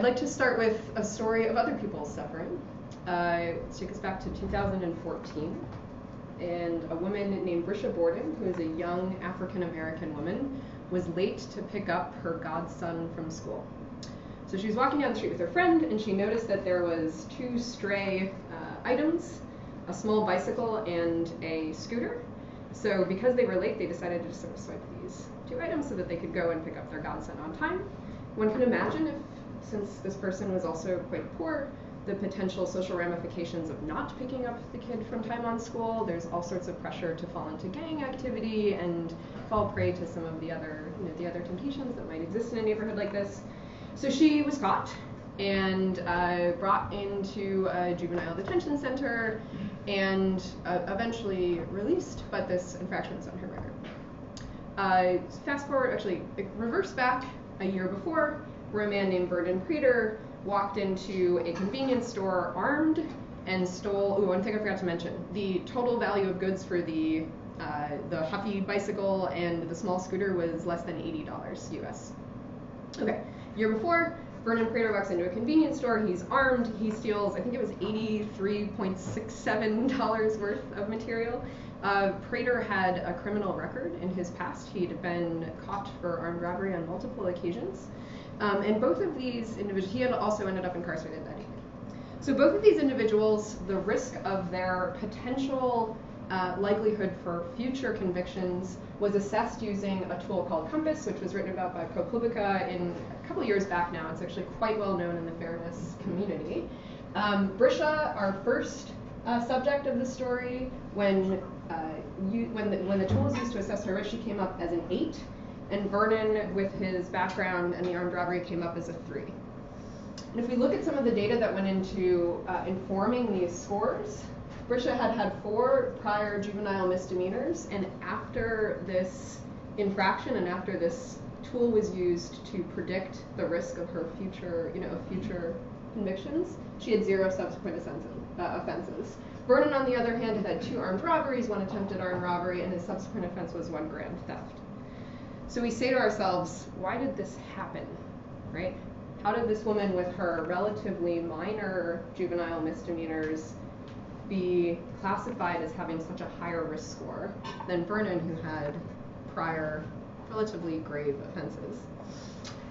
I'd like to start with a story of other people's suffering. Uh, let's take us back to 2014. And a woman named Brisha Borden, who is a young African American woman, was late to pick up her godson from school. So she was walking down the street with her friend, and she noticed that there was two stray uh, items, a small bicycle and a scooter. So because they were late, they decided to just sort of swipe these two items so that they could go and pick up their godson on time. One can imagine if, since this person was also quite poor, the potential social ramifications of not picking up the kid from time on school. There's all sorts of pressure to fall into gang activity and fall prey to some of the other, you know, the other temptations that might exist in a neighborhood like this. So she was caught and uh, brought into a juvenile detention center and uh, eventually released, but this infraction was on her record. Uh, fast forward, actually, reverse back a year before, where a man named Vernon Prater walked into a convenience store armed and stole. Oh, one thing I forgot to mention: the total value of goods for the uh, the Huffy bicycle and the small scooter was less than eighty dollars U.S. Okay, year before, Vernon Prater walks into a convenience store. He's armed. He steals, I think it was $83.67 worth of material. Uh, Prater had a criminal record in his past. He'd been caught for armed robbery on multiple occasions. Um, and both of these individuals, he also ended up incarcerated that evening. So both of these individuals, the risk of their potential uh, likelihood for future convictions was assessed using a tool called COMPAS, which was written about by ProPublica in a couple years back now. It's actually quite well known in the fairness community. Um, Brisha, our first uh, subject of the story, when uh, you, when the, when the tool was used to assess her risk, she came up as an eight, and Vernon, with his background and the armed robbery, came up as a three. And if we look at some of the data that went into uh, informing these scores, Brisha had had four prior juvenile misdemeanors, and after this infraction and after this tool was used to predict the risk of her future, you know, future convictions, she had zero subsequent uh, offenses. Vernon, on the other hand, had had two armed robberies, one attempted armed robbery, and his subsequent offense was one grand theft. So we say to ourselves, why did this happen, right? How did this woman with her relatively minor juvenile misdemeanors be classified as having such a higher risk score than Vernon, who had prior relatively grave offenses?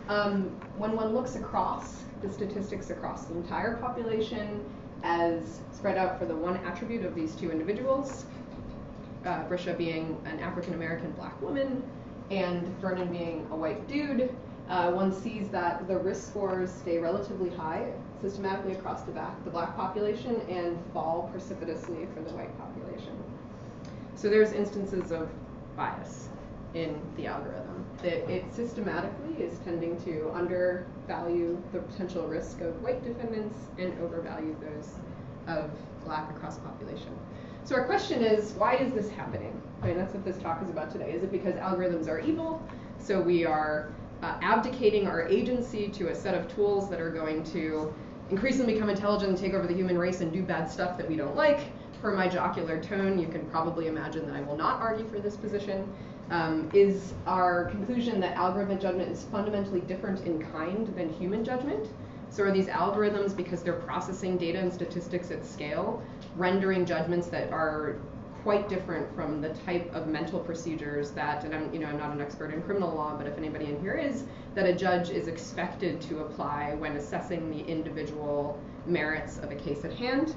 Um, when one looks across the statistics across the entire population as spread out for the one attribute of these two individuals, uh, Brisha being an African American black woman, and Vernon being a white dude, uh, one sees that the risk scores stay relatively high systematically across the, back, the black population and fall precipitously for the white population. So there's instances of bias in the algorithm. That it systematically is tending to undervalue the potential risk of white defendants and overvalue those of black across population. So our question is, why is this happening? I mean, that's what this talk is about today. Is it because algorithms are evil? So we are uh, abdicating our agency to a set of tools that are going to increasingly become intelligent and take over the human race and do bad stuff that we don't like. Per my jocular tone, you can probably imagine that I will not argue for this position. Um, is our conclusion that algorithmic judgment is fundamentally different in kind than human judgment? So are these algorithms, because they're processing data and statistics at scale, rendering judgments that are quite different from the type of mental procedures that, and I'm, you know, I'm not an expert in criminal law, but if anybody in here is, that a judge is expected to apply when assessing the individual merits of a case at hand.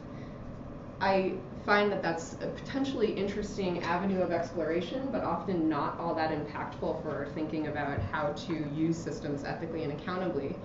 I find that that's a potentially interesting avenue of exploration, but often not all that impactful for thinking about how to use systems ethically and accountably.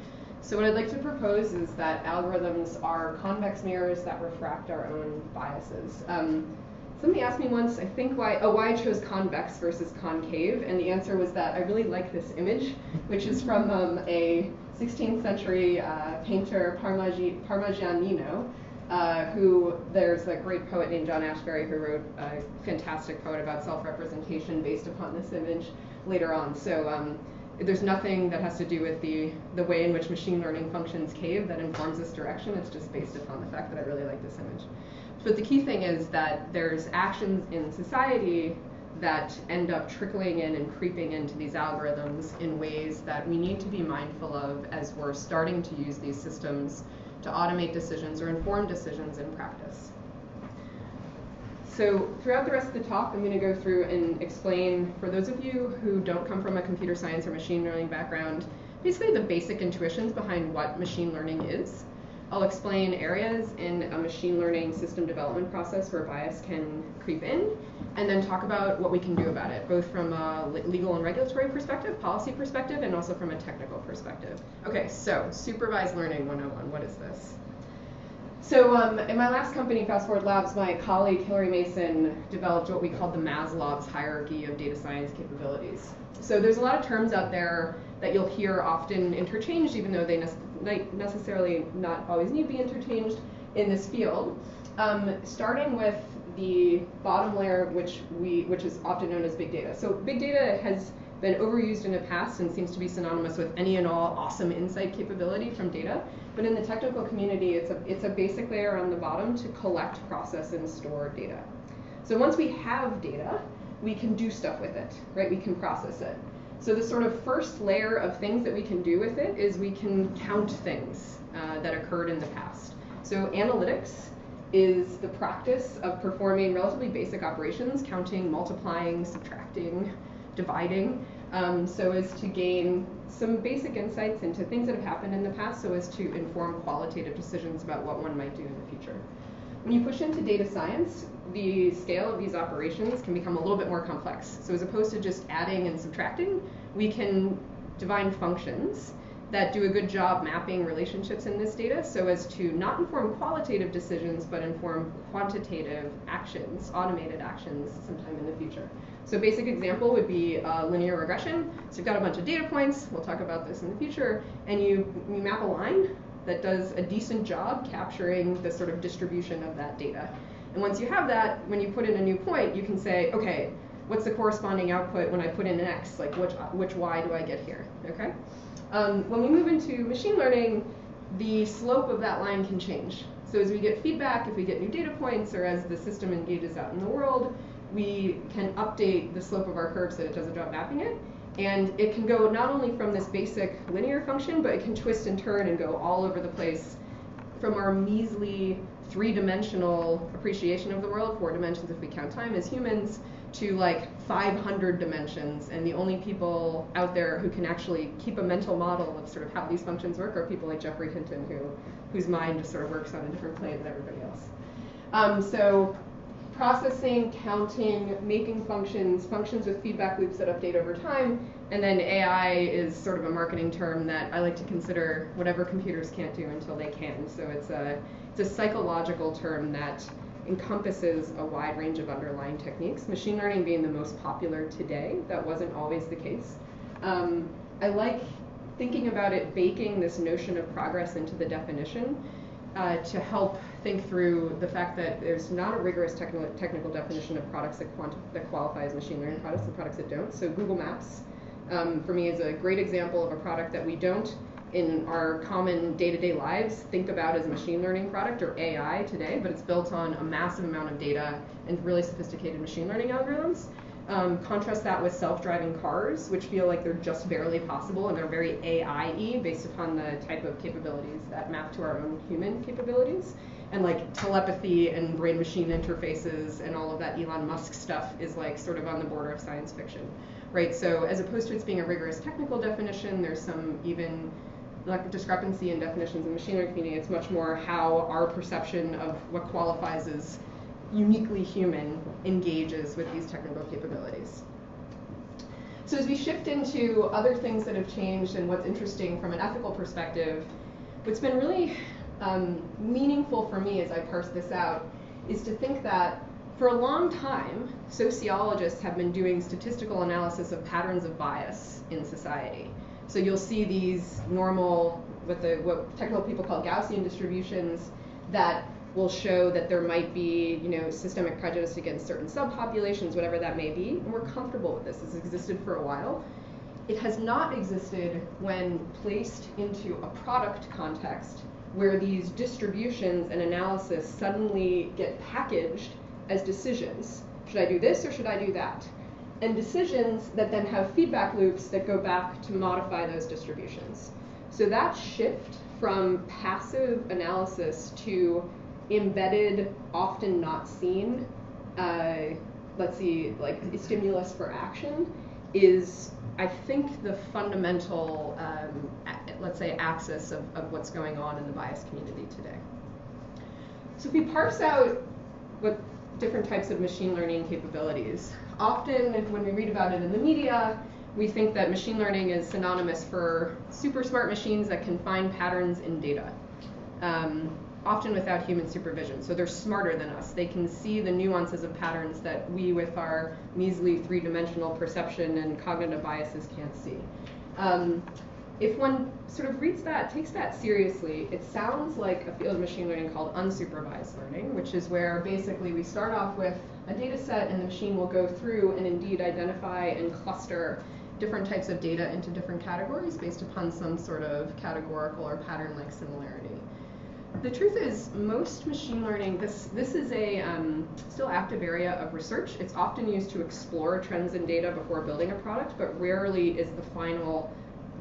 So what I'd like to propose is that algorithms are convex mirrors that refract our own biases. Um, somebody asked me once, I think why, oh, why I chose convex versus concave, and the answer was that I really like this image, which is from um, a 16th century uh, painter, Parmigianino, uh, who there's a great poet named John Ashbery who wrote a fantastic poet about self-representation based upon this image later on. So um, there's nothing that has to do with the, the way in which machine learning functions cave that informs this direction. It's just based upon the fact that I really like this image. But the key thing is that there's actions in society that end up trickling in and creeping into these algorithms in ways that we need to be mindful of as we're starting to use these systems to automate decisions or inform decisions in practice. So throughout the rest of the talk, I'm going to go through and explain, for those of you who don't come from a computer science or machine learning background, basically the basic intuitions behind what machine learning is. I'll explain areas in a machine learning system development process where bias can creep in, and then talk about what we can do about it, both from a legal and regulatory perspective, policy perspective, and also from a technical perspective. Okay, so supervised learning 101, what is this? So um, in my last company, Fast Forward Labs, my colleague Hillary Mason developed what we called the Maslow's hierarchy of data science capabilities. So there's a lot of terms out there that you'll hear often interchanged, even though they ne necessarily not always need to be interchanged in this field. Um, starting with the bottom layer, which we which is often known as big data. So big data has been overused in the past and seems to be synonymous with any and all awesome insight capability from data. But in the technical community, it's a, it's a basic layer on the bottom to collect, process, and store data. So once we have data, we can do stuff with it, right? We can process it. So the sort of first layer of things that we can do with it is we can count things uh, that occurred in the past. So analytics is the practice of performing relatively basic operations, counting, multiplying, subtracting, dividing, um, so as to gain some basic insights into things that have happened in the past so as to inform qualitative decisions about what one might do in the future. When you push into data science, the scale of these operations can become a little bit more complex. So as opposed to just adding and subtracting, we can define functions that do a good job mapping relationships in this data so as to not inform qualitative decisions but inform quantitative actions, automated actions sometime in the future. So basic example would be uh, linear regression. So you've got a bunch of data points, we'll talk about this in the future, and you, you map a line that does a decent job capturing the sort of distribution of that data. And once you have that, when you put in a new point, you can say, okay, what's the corresponding output when I put in an x? Like which, which y do I get here, okay? Um, when we move into machine learning, the slope of that line can change. So as we get feedback, if we get new data points, or as the system engages out in the world, we can update the slope of our curve so it does a job mapping it. And it can go not only from this basic linear function, but it can twist and turn and go all over the place from our measly three-dimensional appreciation of the world, four dimensions if we count time as humans, to like 500 dimensions. And the only people out there who can actually keep a mental model of sort of how these functions work are people like Geoffrey Hinton, who, whose mind just sort of works on a different plane than everybody else. Um, so processing, counting, making functions, functions with feedback loops that update over time, and then AI is sort of a marketing term that I like to consider whatever computers can't do until they can. So it's a, it's a psychological term that encompasses a wide range of underlying techniques, machine learning being the most popular today. That wasn't always the case. Um, I like thinking about it baking this notion of progress into the definition uh, to help think through the fact that there's not a rigorous technical, technical definition of products that, that qualify as machine learning products and products that don't. So Google Maps, um, for me, is a great example of a product that we don't in our common day-to-day lives think about as a machine learning product or AI today, but it's built on a massive amount of data and really sophisticated machine learning algorithms. Um, contrast that with self-driving cars, which feel like they're just barely possible and they're very AI-y based upon the type of capabilities that map to our own human capabilities. And like telepathy and brain-machine interfaces and all of that Elon Musk stuff is like sort of on the border of science fiction, right? So as opposed to it being a rigorous technical definition, there's some even like discrepancy in definitions in machine learning. It's much more how our perception of what qualifies as uniquely human engages with these technical capabilities. So as we shift into other things that have changed and what's interesting from an ethical perspective, what's been really um, meaningful for me as I parse this out is to think that for a long time, sociologists have been doing statistical analysis of patterns of bias in society. So you'll see these normal, what the what technical people call Gaussian distributions that will show that there might be, you know, systemic prejudice against certain subpopulations, whatever that may be, and we're comfortable with this. This existed for a while. It has not existed when placed into a product context where these distributions and analysis suddenly get packaged as decisions. Should I do this or should I do that? and decisions that then have feedback loops that go back to modify those distributions. So that shift from passive analysis to embedded, often not seen, uh, let's see, like stimulus for action is, I think, the fundamental, um, let's say, axis of, of what's going on in the bias community today. So if we parse out what different types of machine learning capabilities, often when we read about it in the media, we think that machine learning is synonymous for super smart machines that can find patterns in data, um, often without human supervision. So they're smarter than us. They can see the nuances of patterns that we, with our measly three dimensional perception and cognitive biases, can't see. Um, if one sort of reads that, takes that seriously, it sounds like a field of machine learning called unsupervised learning, which is where basically we start off with a data set and the machine will go through and indeed identify and cluster different types of data into different categories based upon some sort of categorical or pattern-like similarity. The truth is, most machine learning, this, this is a um, still active area of research. It's often used to explore trends in data before building a product, but rarely is the final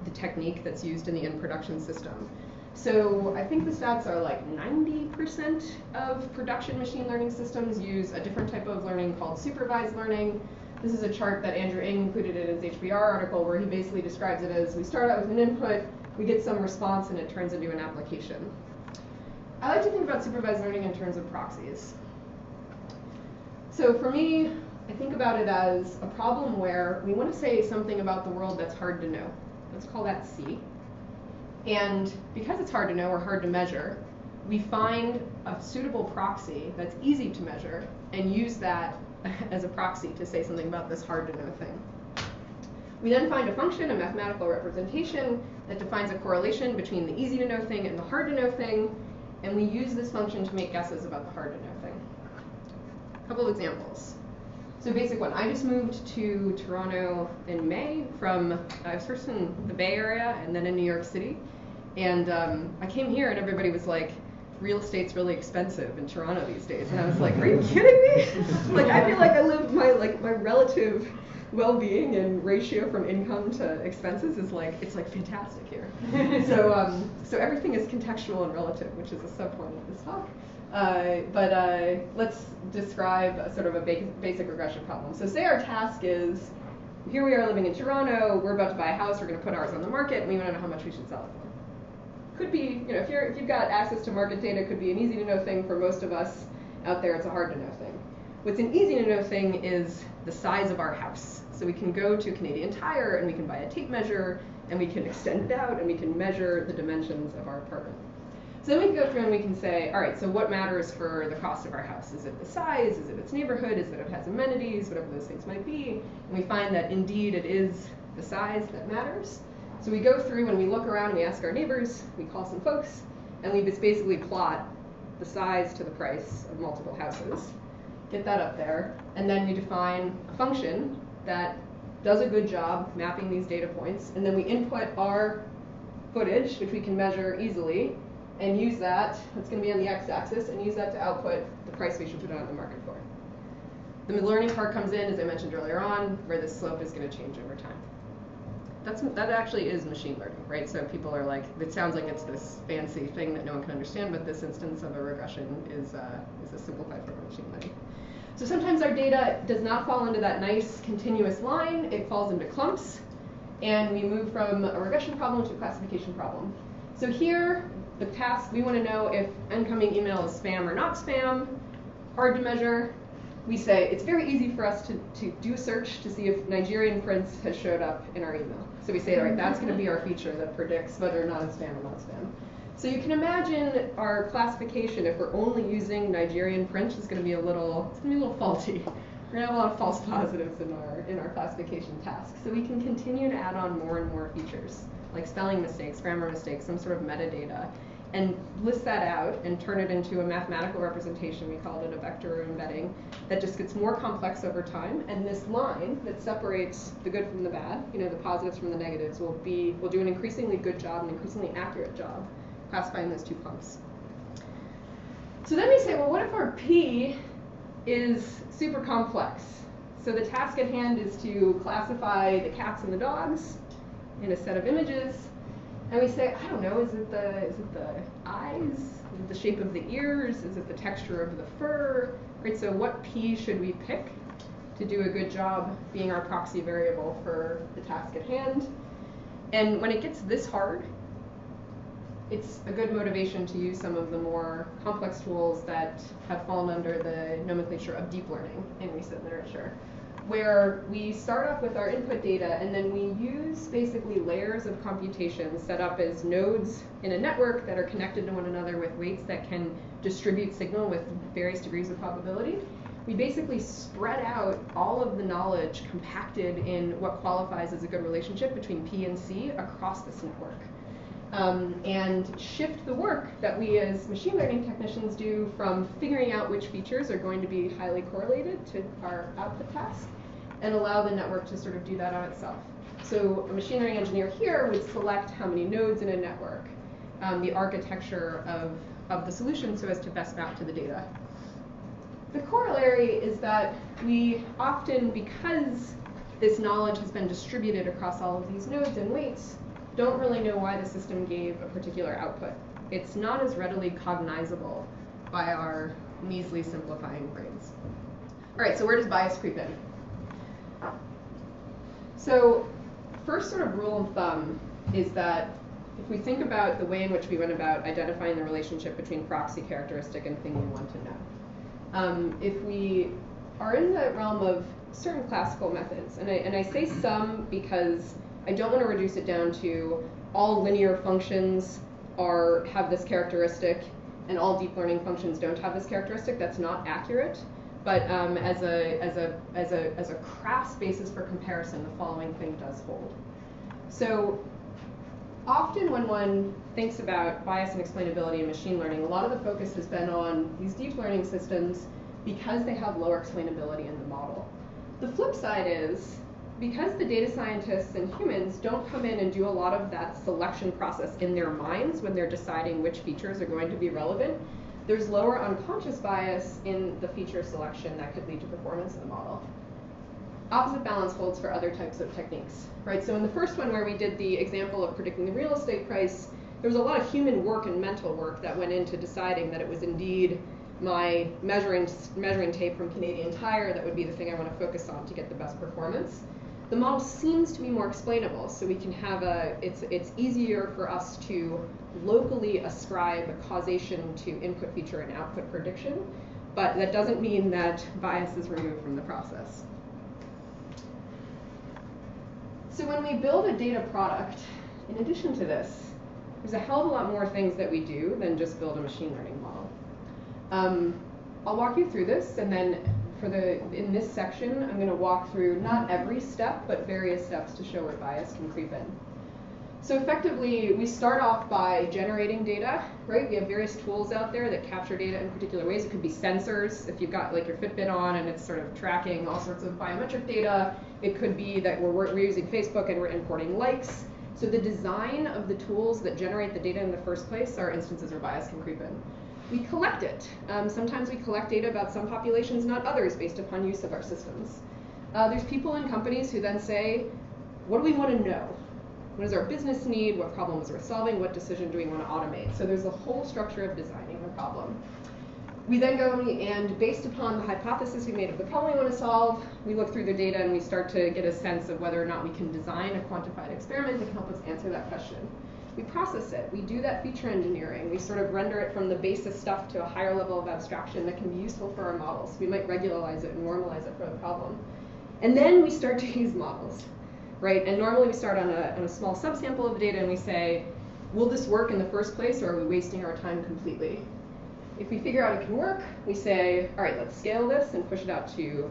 the technique that's used in the in production system. So I think the stats are like 90% of production machine learning systems use a different type of learning called supervised learning. This is a chart that Andrew Ng included in his HBR article where he basically describes it as we start out with an input, we get some response, and it turns into an application. I like to think about supervised learning in terms of proxies. So for me, I think about it as a problem where we want to say something about the world that's hard to know. Let's call that C. And because it's hard to know or hard to measure, we find a suitable proxy that's easy to measure and use that as a proxy to say something about this hard to know thing. We then find a function, a mathematical representation, that defines a correlation between the easy to know thing and the hard to know thing, and we use this function to make guesses about the hard to know thing. A couple of examples. So basic one, I just moved to Toronto in May from, I was first in the Bay Area and then in New York City. And um, I came here and everybody was like, real estate's really expensive in Toronto these days. And I was like, are you kidding me? like I feel like I live my like my relative well-being and ratio from income to expenses is like it's like fantastic here. so um, so everything is contextual and relative, which is a subpoint of this talk. Uh, but uh, let's describe a sort of a ba- basic regression problem. So say our task is, here we are living in Toronto, we're about to buy a house, we're going to put ours on the market, and we want to know how much we should sell it for could be, you know, if you're if you've got access to market data, it could be an easy to know thing for most of us out there. It's a hard to know thing. What's an easy to know thing is the size of our house. So we can go to Canadian Tire and we can buy a tape measure and we can extend it out and we can measure the dimensions of our apartment. So then we can go through and we can say, all right, so what matters for the cost of our house? Is it the size? Is it its neighborhood? Is it it has amenities? Whatever those things might be. And we find that indeed it is the size that matters. So we go through and we look around and we ask our neighbors, we call some folks, and we just basically plot the size to the price of multiple houses, get that up there, and then we define a function that does a good job mapping these data points, and then we input our footage, which we can measure easily, and use that, that's going to be on the x-axis, and use that to output the price we should put on the market for. The learning part comes in, as I mentioned earlier on, where the slope is going to change over time that's that actually is machine learning, right? So people are like, it sounds like it's this fancy thing that no one can understand, but this instance of a regression is uh, is a simplified form of machine learning. So sometimes our data does not fall into that nice continuous line; it falls into clumps, and we move from a regression problem to a classification problem. So here, the task we want to know if incoming email is spam or not spam. Hard to measure. We say it's very easy for us to, to do a search to see if Nigerian prince has showed up in our email. So we say, all right, that's going to be our feature that predicts whether or not it's spam or not spam. So you can imagine our classification, if we're only using Nigerian prince, is going to be a little, it's going to be a little faulty. We're going to have a lot of false positives in our, in our classification task. So we can continue to add on more and more features, like spelling mistakes, grammar mistakes, some sort of metadata, and list that out and turn it into a mathematical representation, we called it a vector embedding, that just gets more complex over time. And this line that separates the good from the bad, you know, the positives from the negatives, will be will do an increasingly good job, an increasingly accurate job, classifying those two pumps. So then we say, well, what if our P is super complex? So the task at hand is to classify the cats and the dogs in a set of images. And we say, I don't know, is it the is it the eyes? Is it the shape of the ears? Is it the texture of the fur? Right, so what P should we pick to do a good job being our proxy variable for the task at hand? And when it gets this hard, it's a good motivation to use some of the more complex tools that have fallen under the nomenclature of deep learning in recent literature, where we start off with our input data and then we use basically layers of computation set up as nodes in a network that are connected to one another with weights that can distribute signal with various degrees of probability. We basically spread out all of the knowledge compacted in what qualifies as a good relationship between P and C across this network um, and shift the work that we as machine learning technicians do from figuring out which features are going to be highly correlated to our output task and allow the network to sort of do that on itself. So a machine learning engineer here would select how many nodes in a network, um, the architecture of, of the solution so as to best map to the data. The corollary is that we often, because this knowledge has been distributed across all of these nodes and weights, don't really know why the system gave a particular output. It's not as readily cognizable by our measly simplifying brains. All right, so where does bias creep in? So first sort of rule of thumb is that if we think about the way in which we went about identifying the relationship between proxy characteristic and thing we want to know, um, if we are in the realm of certain classical methods, and I, and I say some because I don't want to reduce it down to all linear functions are have this characteristic and all deep learning functions don't have this characteristic. That's not accurate. But um, as, a, as, a, as, a, as a crass basis for comparison, the following thing does hold. So often when one thinks about bias and explainability in machine learning, a lot of the focus has been on these deep learning systems because they have lower explainability in the model. The flip side is because the data scientists and humans don't come in and do a lot of that selection process in their minds when they're deciding which features are going to be relevant, there's lower unconscious bias in the feature selection that could lead to performance in the model. Opposite balance holds for other types of techniques, right? So in the first one where we did the example of predicting the real estate price, there was a lot of human work and mental work that went into deciding that it was indeed my measuring measuring tape from Canadian Tire that would be the thing I want to focus on to get the best performance the model seems to be more explainable. So we can have a, it's, it's easier for us to locally ascribe causation to input feature and output prediction, but that doesn't mean that bias is removed from the process. So when we build a data product, in addition to this, there's a hell of a lot more things that we do than just build a machine learning model. Um, I'll walk you through this and then for the in this section, I'm going to walk through not every step, but various steps to show where bias can creep in. So effectively, we start off by generating data, right? We have various tools out there that capture data in particular ways. It could be sensors, if you've got like your Fitbit on and it's sort of tracking all sorts of biometric data. It could be that we're, we're using Facebook and we're importing likes. So the design of the tools that generate the data in the first place are instances where bias can creep in we collect it. Um, sometimes we collect data about some populations, not others, based upon use of our systems. Uh, there's people and companies who then say, what do we want to know? What is our business need? What problems we're solving? What decision do we want to automate? So there's a whole structure of designing the problem. We then go and based upon the hypothesis we made of the problem we want to solve, we look through the data and we start to get a sense of whether or not we can design a quantified experiment that can help us answer that question we process it. We do that feature engineering. We sort of render it from the basis stuff to a higher level of abstraction that can be useful for our models. We might regularize it and normalize it for the problem. And then we start to use models, right? And normally we start on a, on a small subsample of the data and we say, will this work in the first place or are we wasting our time completely? If we figure out it can work, we say, all right, let's scale this and push it out to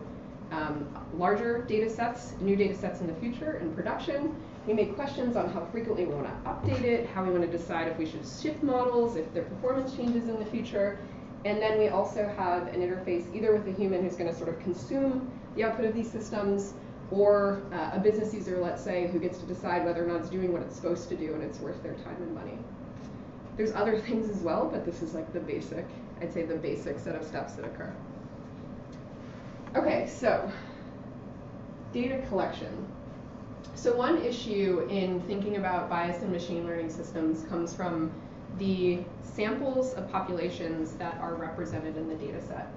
um, larger data sets, new data sets in the future in production. We make questions on how frequently we want to update it, how we want to decide if we should shift models, if their performance changes in the future. And then we also have an interface either with a human who's going to sort of consume the output of these systems or uh, a business user, let's say, who gets to decide whether or not it's doing what it's supposed to do and it's worth their time and money. There's other things as well, but this is like the basic, I'd say the basic set of steps that occur. Okay, so data collection. So one issue in thinking about bias in machine learning systems comes from the samples of populations that are represented in the data set.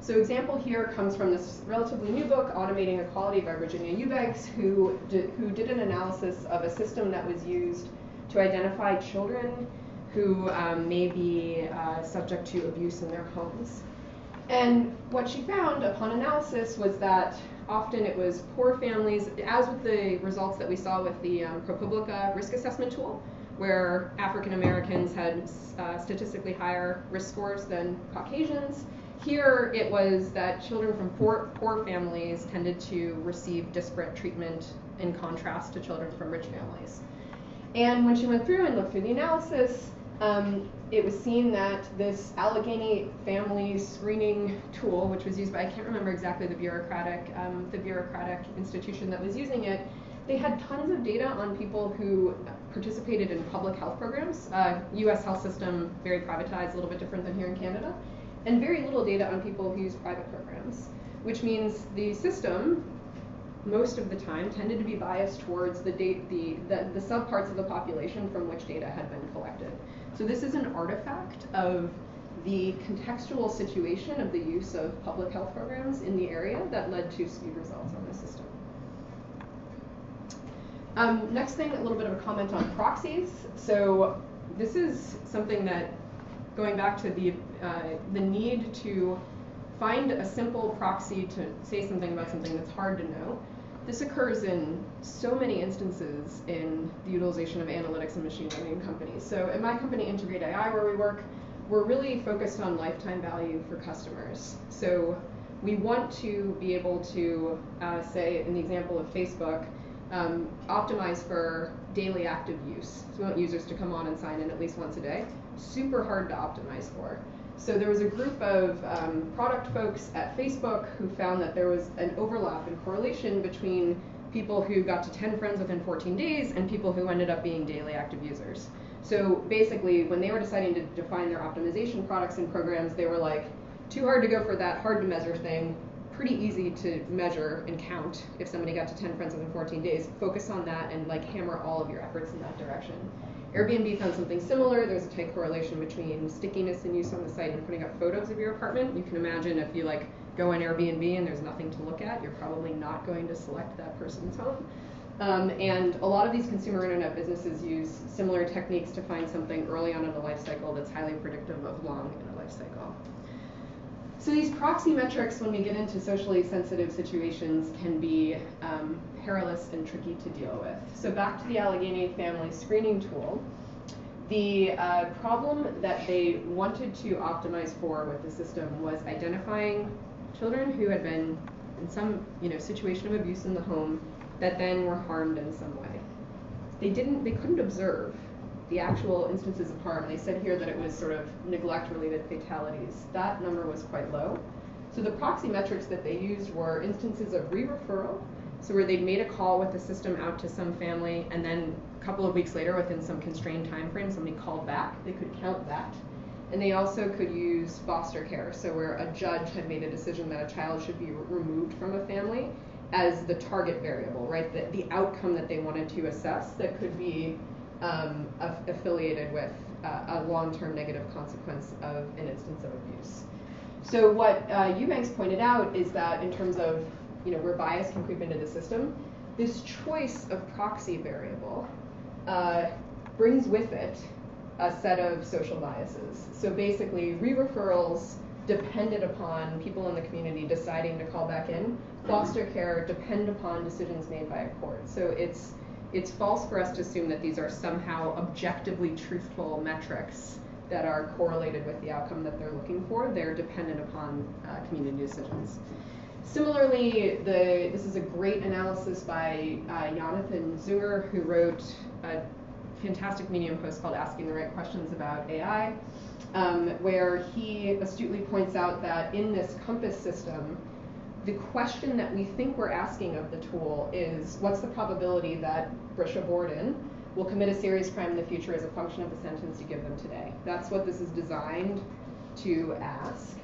So example here comes from this relatively new book, Automating Equality by Virginia Eubanks, who did, who did an analysis of a system that was used to identify children who um, may be uh, subject to abuse in their homes. And what she found upon analysis was that often it was poor families, as with the results that we saw with the um, ProPublica risk assessment tool, where African Americans had uh, statistically higher risk scores than Caucasians. Here it was that children from poor, poor families tended to receive disparate treatment in contrast to children from rich families. And when she went through and looked through the analysis, um, it was seen that this Allegheny family screening tool, which was used by I can't remember exactly the bureaucratic um, the bureaucratic institution that was using it, they had tons of data on people who participated in public health programs. Uh, U.S. health system very privatized, a little bit different than here in Canada, and very little data on people who use private programs, which means the system most of the time tended to be biased towards the, date, the, the, the subparts of the population from which data had been collected. So this is an artifact of the contextual situation of the use of public health programs in the area that led to skewed results on the system. Um, next thing, a little bit of a comment on proxies. So this is something that, going back to the, uh, the need to find a simple proxy to say something about something that's hard to know. This occurs in so many instances in the utilization of analytics and machine learning companies. So in my company, Integrate AI, where we work, we're really focused on lifetime value for customers. So we want to be able to uh, say, in the example of Facebook, um, optimize for daily active use. So we want users to come on and sign in at least once a day. Super hard to optimize for. So there was a group of um, product folks at Facebook who found that there was an overlap and correlation between people who got to 10 friends within 14 days and people who ended up being daily active users. So basically, when they were deciding to define their optimization products and programs, they were like, too hard to go for that hard to measure thing, pretty easy to measure and count if somebody got to 10 friends within 14 days. Focus on that and like hammer all of your efforts in that direction. Airbnb found something similar. There's a tight correlation between stickiness and use on the site and putting up photos of your apartment. You can imagine if you like go on Airbnb and there's nothing to look at, you're probably not going to select that person's home. Um, and a lot of these consumer internet businesses use similar techniques to find something early on in the life cycle that's highly predictive of long in a life cycle. So these proxy metrics, when we get into socially sensitive situations, can be um, perilous and tricky to deal with. So back to the Allegheny family screening tool. The uh, problem that they wanted to optimize for with the system was identifying children who had been in some you know situation of abuse in the home that then were harmed in some way. They didn't they couldn't observe the actual instances of harm. They said here that it was sort of neglect related fatalities. That number was quite low. So the proxy metrics that they used were instances of re-referral so where they'd made a call with the system out to some family, and then a couple of weeks later, within some constrained time frame, somebody called back. They could count that. And they also could use foster care, so where a judge had made a decision that a child should be removed from a family as the target variable, right? The, the outcome that they wanted to assess that could be um, affiliated with uh, a long-term negative consequence of an instance of abuse. So what uh, Eubanks pointed out is that in terms of you know, where bias can creep into the system, this choice of proxy variable uh, brings with it a set of social biases. So basically, re-referrals depended upon people in the community deciding to call back in. Foster care depend upon decisions made by a court. So it's it's false for us to assume that these are somehow objectively truthful metrics that are correlated with the outcome that they're looking for. They're dependent upon uh, community decisions. Similarly, the, this is a great analysis by uh, Jonathan Zunger, who wrote a fantastic Medium post called Asking the Right Questions about AI, um, where he astutely points out that in this COMPAS system, the question that we think we're asking of the tool is what's the probability that Brisha Borden will commit a serious crime in the future as a function of the sentence you give them today? That's what this is designed to ask.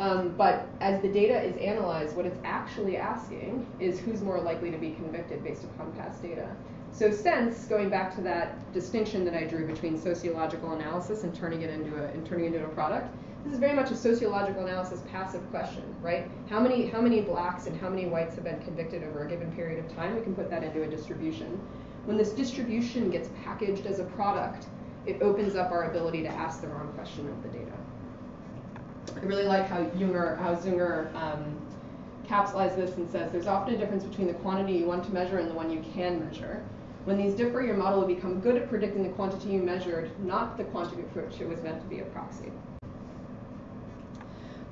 Um, but as the data is analyzed, what it's actually asking is who's more likely to be convicted based upon past data. So sense, going back to that distinction that I drew between sociological analysis and turning it into a and turning it into a product, this is very much a sociological analysis passive question, right? How many how many blacks and how many whites have been convicted over a given period of time? We can put that into a distribution. When this distribution gets packaged as a product, it opens up our ability to ask the wrong question of the data. I really like how Junger, how Zunger um, capsulizes this and says there's often a difference between the quantity you want to measure and the one you can measure. When these differ, your model will become good at predicting the quantity you measured, not the quantity for which it was meant to be a proxy.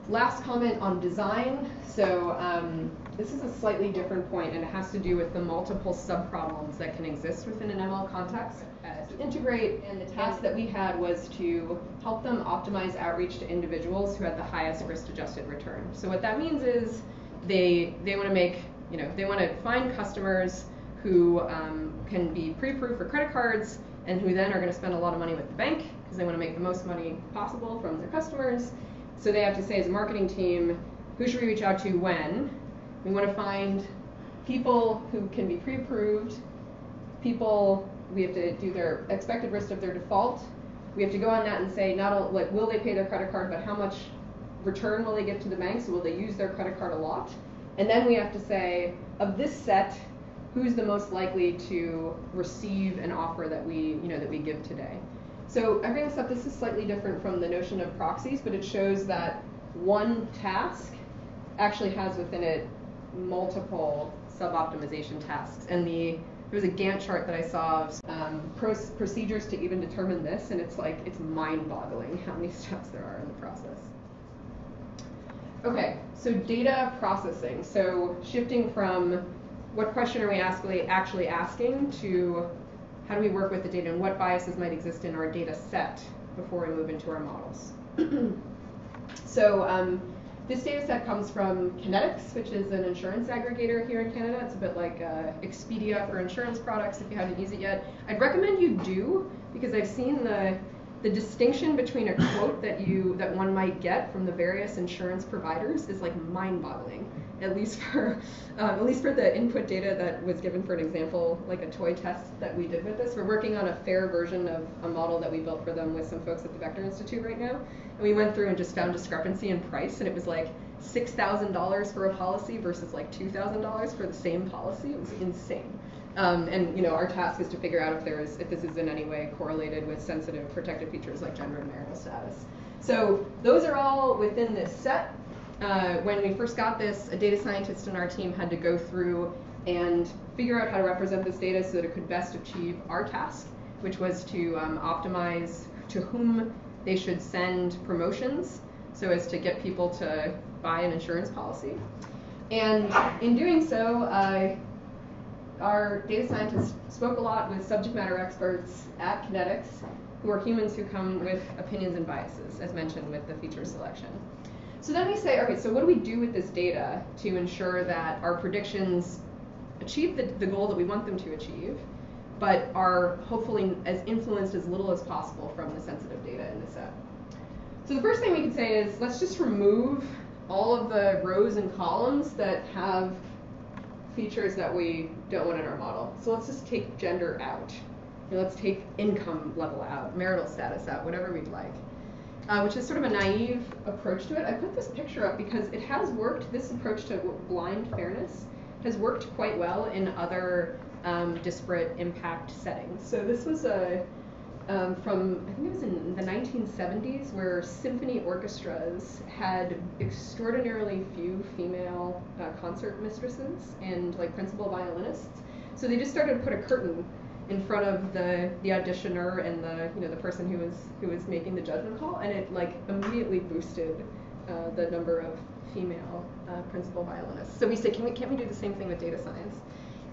Last comment on design. So um, this is a slightly different point, and it has to do with the multiple subproblems that can exist within an ML context. Uh, to integrate, and the task that we had was to help them optimize outreach to individuals who had the highest risk-adjusted return. So what that means is they they want to make you know they want to find customers who um, can be pre-approved for credit cards and who then are going to spend a lot of money with the bank because they want to make the most money possible from their customers so they have to say as a marketing team, who should we reach out to when? We want to find people who can be pre-approved, people we have to do their expected risk of their default. We have to go on that and say not only like will they pay their credit card, but how much return will they get to the bank? So will they use their credit card a lot? And then we have to say of this set, who's the most likely to receive an offer that we you know that we give today. So I bring this up, this is slightly different from the notion of proxies, but it shows that one task actually has within it multiple sub-optimization tasks. And the there was a Gantt chart that I saw of um, procedures to even determine this, and it's like, it's mind-boggling how many steps there are in the process. Okay, so data processing. So shifting from what question are we actually asking to how do we work with the data and what biases might exist in our data set before we move into our models. so um, this data set comes from Kanetix, which is an insurance aggregator here in Canada. It's a bit like uh, Expedia for insurance products if you haven't used it yet. I'd recommend you do because I've seen the the distinction between a quote that you that one might get from the various insurance providers is like mind-boggling at least for um, at least for the input data that was given for an example like a toy test that we did with this we're working on a fair version of a model that we built for them with some folks at the vector institute right now and we went through and just found discrepancy in price and it was like $6000 for a policy versus like $2000 for the same policy it was insane um, and you know, our task is to figure out if there's if this is in any way correlated with sensitive protected features like gender and marital status. So those are all within this set. Uh, when we first got this, a data scientist in our team had to go through and figure out how to represent this data so that it could best achieve our task, which was to um, optimize to whom they should send promotions so as to get people to buy an insurance policy. And in doing so, uh, our data scientists spoke a lot with subject matter experts at Kanetix, who are humans who come with opinions and biases, as mentioned with the feature selection. So then we say, okay, so what do we do with this data to ensure that our predictions achieve the, the goal that we want them to achieve, but are hopefully as influenced as little as possible from the sensitive data in the set? So the first thing we could say is let's just remove all of the rows and columns that have features that we don't want in our model. So let's just take gender out. let's take income level out, marital status out, whatever we'd like. Uh, which is sort of a naive approach to it. I put this picture up because it has worked, this approach to blind fairness has worked quite well in other um, disparate impact settings. So this was a um, from I think it was in the 1970s where symphony orchestras had extraordinarily few female uh, concert mistresses and like principal violinists. So they just started to put a curtain in front of the the auditioner and the you know the person who was who was making the judgment call, and it like immediately boosted uh, the number of female uh, principal violinists. So we said, can we can't we do the same thing with data science?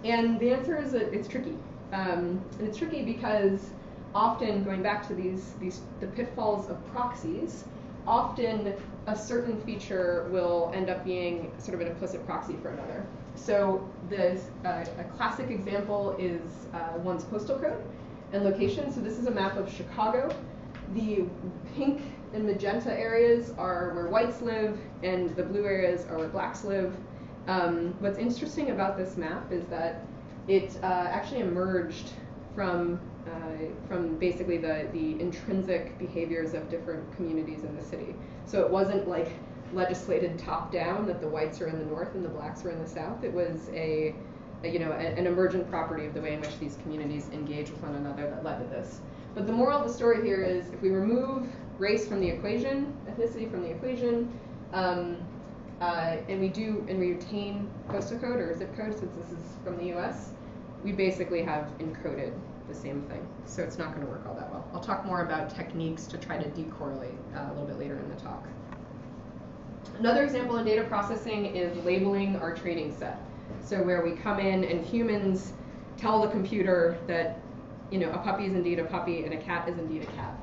And the answer is that it's tricky, um, and it's tricky because often going back to these, these the pitfalls of proxies, often a certain feature will end up being sort of an implicit proxy for another. So this, uh, a classic example is uh, one's postal code and location. So this is a map of Chicago. the pink and magenta areas are where whites live, and the blue areas are where blacks live. Um, what's interesting about this map is that it uh, actually emerged from uh, from basically the, the intrinsic behaviors of different communities in the city. So it wasn't like legislated top down that the whites are in the north and the blacks are in the south. It was a, a you know a, an emergent property of the way in which these communities engage with one another that led to this. But the moral of the story here is if we remove race from the equation, ethnicity from the equation, um, uh, and we do and we retain postal code or zip code since this is from the U.S., we basically have encoded the same thing. So it's not going to work all that well. I'll talk more about techniques to try to decorrelate uh, a little bit later in the talk. Another example in data processing is labeling our training set. So where we come in and humans tell the computer that you know a puppy is indeed a puppy and a cat is indeed a cat.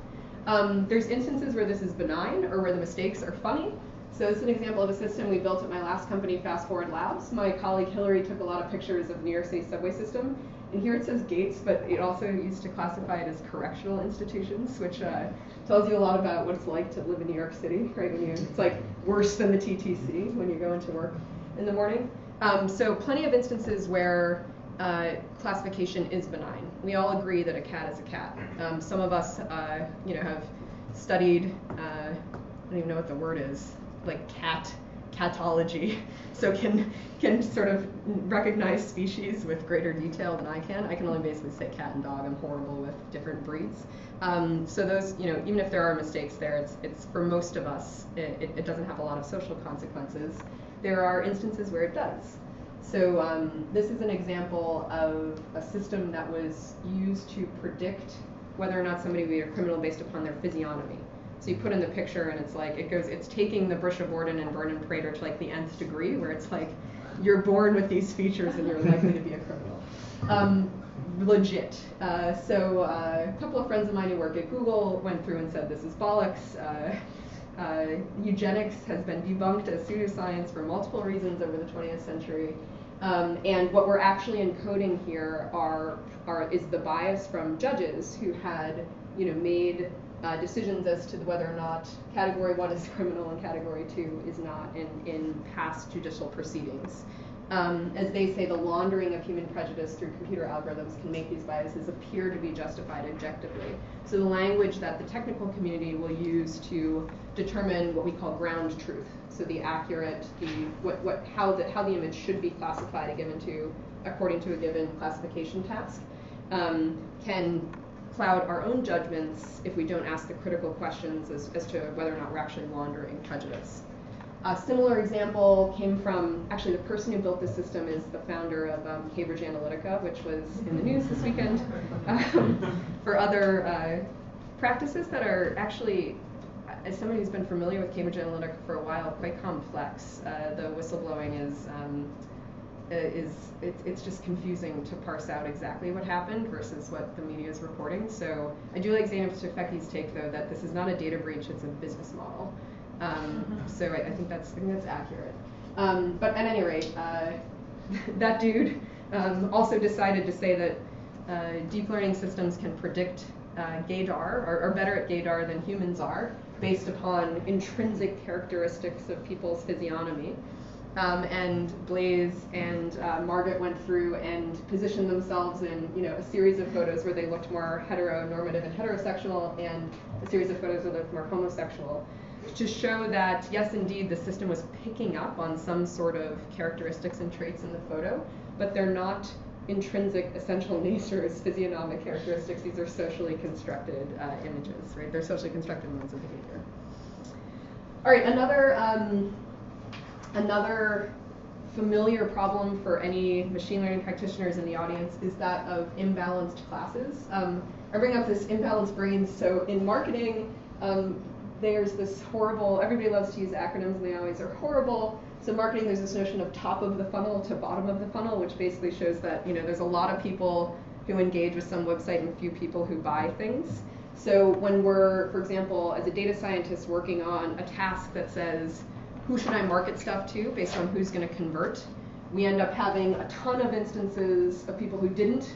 Um, there's instances where this is benign or where the mistakes are funny. So this is an example of a system we built at my last company, Fast Forward Labs. My colleague Hillary took a lot of pictures of New York City subway system, and here it says gates, but it also used to classify it as correctional institutions, which uh, tells you a lot about what it's like to live in New York City, right? When you, it's like worse than the TTC when you go into work in the morning. Um, so plenty of instances where uh, classification is benign. We all agree that a cat is a cat. Um, some of us, uh, you know, have studied. Uh, I don't even know what the word is, like cat catology, so can can sort of recognize species with greater detail than I can. I can only basically say cat and dog. I'm horrible with different breeds. Um, so those, you know, even if there are mistakes there, it's it's for most of us, it, it, doesn't have a lot of social consequences. There are instances where it does. So um, this is an example of a system that was used to predict whether or not somebody would be a criminal based upon their physiognomy. So you put in the picture and it's like, it goes, it's taking the Brisha Borden and Vernon Prater to like the nth degree where it's like, you're born with these features and you're likely to be a criminal. Um, legit. Uh, so uh, a couple of friends of mine who work at Google went through and said this is bollocks. Uh, uh eugenics has been debunked as pseudoscience for multiple reasons over the 20th century. Um, and what we're actually encoding here are, are is the bias from judges who had you know made uh, decisions as to whether or not category one is criminal and category two is not in, in past judicial proceedings. Um, as they say, the laundering of human prejudice through computer algorithms can make these biases appear to be justified objectively. So the language that the technical community will use to determine what we call ground truth, so the accurate, the what, what how the how the image should be classified given to according to a given classification task, um, can cloud our own judgments if we don't ask the critical questions as, as to whether or not we're actually laundering prejudice. A similar example came from, actually the person who built this system is the founder of um, Cambridge Analytica, which was in the news this weekend, um, for other uh, practices that are actually, as somebody who's been familiar with Cambridge Analytica for a while, quite complex. Uh, the whistleblowing is um, is it's, it's just confusing to parse out exactly what happened versus what the media is reporting. So I do like Zeynep Tufekci's take though that this is not a data breach, it's a business model. Um, mm-hmm. so I, I, think that's I think that's accurate. Um, but at any rate, uh, that dude um, also decided to say that uh, deep learning systems can predict uh, gaydar or, or better at gaydar than humans are based upon intrinsic characteristics of people's physiognomy. Um, and Blaise and uh, Margaret went through and positioned themselves in, you know, a series of photos where they looked more heteronormative and heterosexual, and a series of photos where they looked more homosexual, to show that yes, indeed, the system was picking up on some sort of characteristics and traits in the photo, but they're not intrinsic essential natures, physiognomic characteristics. These are socially constructed uh, images, right? They're socially constructed modes of behavior. All right, another. Um, Another familiar problem for any machine learning practitioners in the audience is that of imbalanced classes. Um, I bring up this imbalanced brains. So in marketing, um, there's this horrible, everybody loves to use acronyms and they always are horrible. So marketing, there's this notion of top of the funnel to bottom of the funnel, which basically shows that you know there's a lot of people who engage with some website and few people who buy things. So when we're, for example, as a data scientist working on a task that says, who should I market stuff to based on who's going to convert. We end up having a ton of instances of people who didn't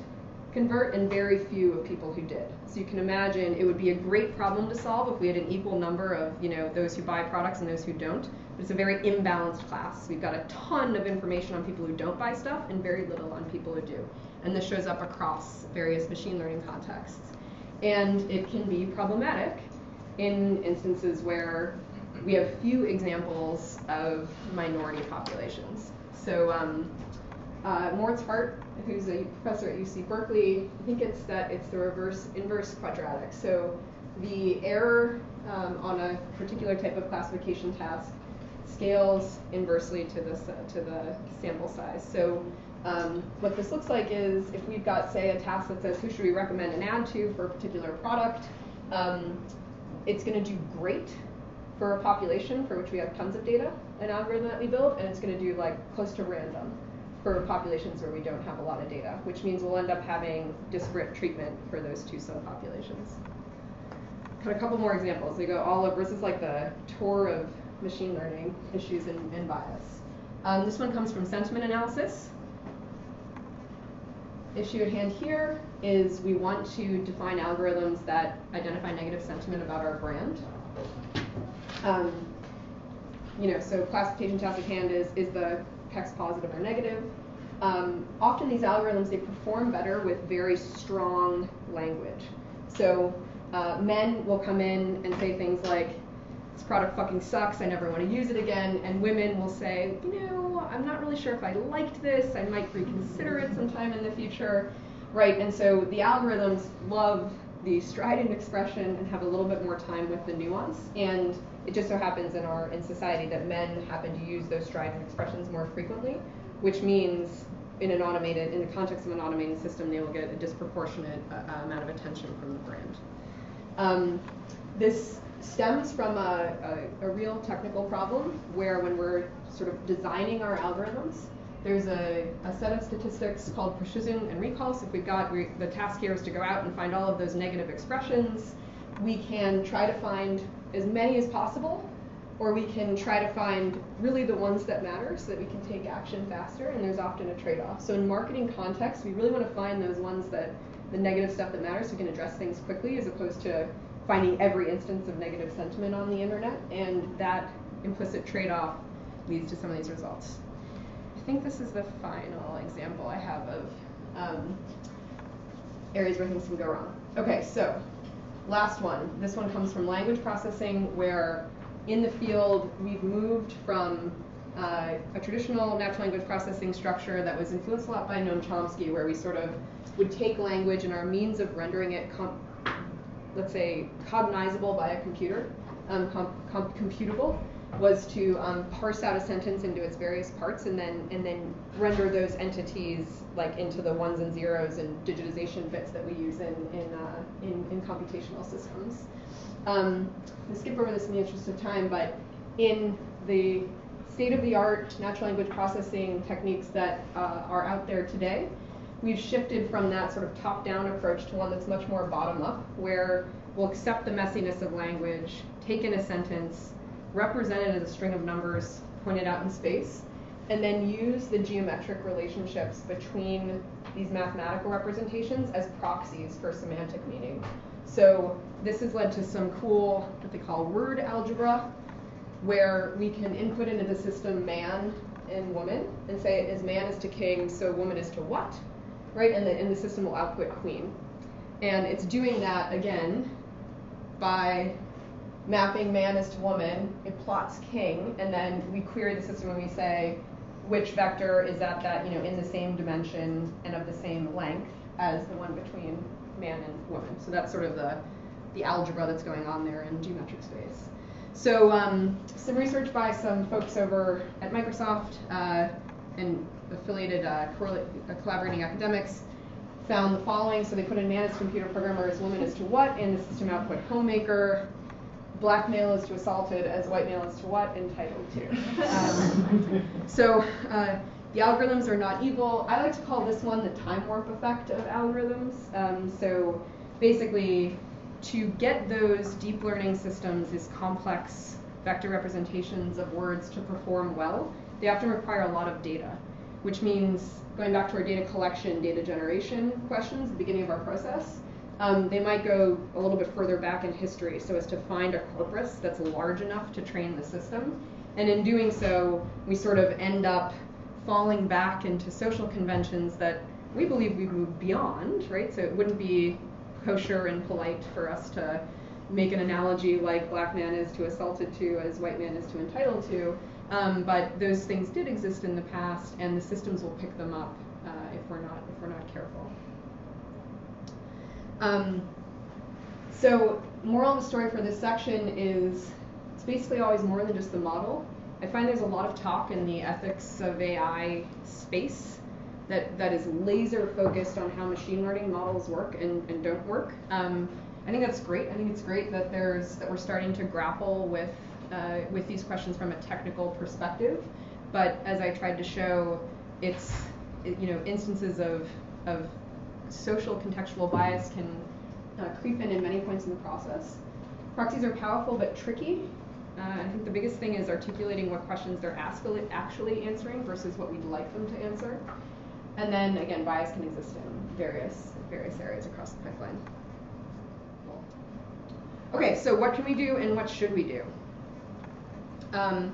convert and very few of people who did. So you can imagine it would be a great problem to solve if we had an equal number of, you know, those who buy products and those who don't. But it's a very imbalanced class. We've got a ton of information on people who don't buy stuff and very little on people who do. And this shows up across various machine learning contexts. And it can be problematic in instances where we have few examples of minority populations. So um, uh, Moritz Hardt, who's a professor at UC Berkeley, I think it's that it's the reverse inverse quadratic. So the error um, on a particular type of classification task scales inversely to the to the sample size. So um, what this looks like is if we've got, say, a task that says who should we recommend an ad to for a particular product, um, it's going to do great for a population for which we have tons of data, an algorithm that we build, and it's going to do like close to random for populations where we don't have a lot of data, which means we'll end up having disparate treatment for those two subpopulations. Got a couple more examples. They go all over. This is like the tour of machine learning issues and, and bias. Um, this one comes from sentiment analysis. Issue at hand here is we want to define algorithms that identify negative sentiment about our brand. Um, you know, so classification task at hand is, is the text positive or negative. Um, often these algorithms, they perform better with very strong language. So uh, men will come in and say things like, this product fucking sucks, I never want to use it again. And women will say, you know, I'm not really sure if I liked this, I might reconsider it sometime in the future. Right, and so the algorithms love the strident expression and have a little bit more time with the nuance. And it just so happens in our in society that men happen to use those strident expressions more frequently, which means in an automated, in the context of an automated system, they will get a disproportionate uh, amount of attention from the brand. Um, this stems from a, a, a, real technical problem where when we're sort of designing our algorithms, there's a, a set of statistics called precision and recall. So if we've got, we, the task here is to go out and find all of those negative expressions, we can try to find as many as possible, or we can try to find really the ones that matter so that we can take action faster, and there's often a trade-off. So in marketing context, we really want to find those ones that, the negative stuff that matters, so we can address things quickly as opposed to finding every instance of negative sentiment on the internet, and that implicit trade-off leads to some of these results. I think this is the final example I have of um, areas where things can go wrong. Okay, so last one. This one comes from language processing, where in the field we've moved from uh, a traditional natural language processing structure that was influenced a lot by Noam Chomsky, where we sort of would take language and our means of rendering it, let's say, cognizable by a computer, um, computable, was to um, parse out a sentence into its various parts and then and then render those entities like into the ones and zeros and digitization bits that we use in in uh, in, in, computational systems. Um, I'll skip over this in the interest of time, but in the state-of-the-art natural language processing techniques that uh, are out there today, we've shifted from that sort of top-down approach to one that's much more bottom-up, where we'll accept the messiness of language, take in a sentence, represented as a string of numbers pointed out in space, and then use the geometric relationships between these mathematical representations as proxies for semantic meaning. So this has led to some cool, what they call word algebra, where we can input into the system man and woman and say as man is to king, so woman is to what, right? And the, and the system will output queen. And it's doing that again by mapping man as to woman, it plots king, and then we query the system and we say which vector is at that, you know, in the same dimension and of the same length as the one between man and woman. So that's sort of the, the algebra that's going on there in geometric space. So um, some research by some folks over at Microsoft uh, and affiliated uh, uh collaborating academics found the following. So they put in man as computer programmer as woman as to what, and the system output homemaker, black male is to assaulted as white male is to what entitled to. Um, so uh, the algorithms are not evil. I like to call this one the time warp effect of algorithms. Um, so basically, to get those deep learning systems, these complex vector representations of words to perform well, they often require a lot of data, which means going back to our data collection, data generation questions, the beginning of our process, um, they might go a little bit further back in history so as to find a corpus that's large enough to train the system. And in doing so, we sort of end up falling back into social conventions that we believe we've moved beyond, right? So it wouldn't be kosher and polite for us to make an analogy like black man is to assaulted to as white man is to entitled to. Um, but those things did exist in the past, and the systems will pick them up uh, if we're not if we're not careful. Um, so moral of the story for this section is it's basically always more than just the model. I find there's a lot of talk in the ethics of AI space that, that is laser focused on how machine learning models work and, and don't work. Um, I think that's great. I think it's great that there's that we're starting to grapple with uh, with these questions from a technical perspective. But as I tried to show, it's you know instances of of social contextual bias can uh, creep in in many points in the process. Proxies are powerful but tricky. Uh, I think the biggest thing is articulating what questions they're actually answering versus what we'd like them to answer. And then again, bias can exist in various various areas across the pipeline. Okay, so what can we do and what should we do? Um,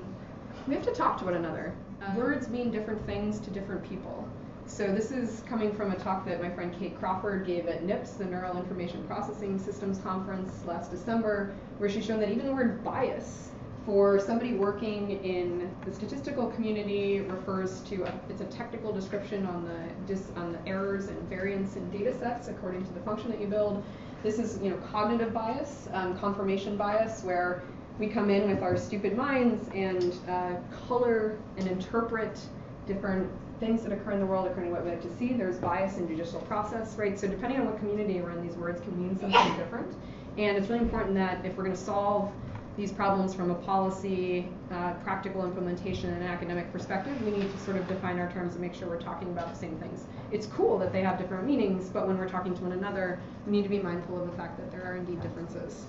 we have to talk to one another. Uh, words mean different things to different people. So this is coming from a talk that my friend Kate Crawford gave at NIPS, the Neural Information Processing Systems Conference last December, where she shown that even the word bias for somebody working in the statistical community refers to a, it's a technical description on the dis, on the errors and variance in data sets according to the function that you build. This is you know cognitive bias, um, confirmation bias, where we come in with our stupid minds and uh, color and interpret different things that occur in the world according to what we like to see. There's bias in judicial process, right? So depending on what community you're in, these words can mean something different. And it's really important that if we're going to solve these problems from a policy, uh, practical implementation, and academic perspective, we need to sort of define our terms and make sure we're talking about the same things. It's cool that they have different meanings, but when we're talking to one another, we need to be mindful of the fact that there are indeed differences.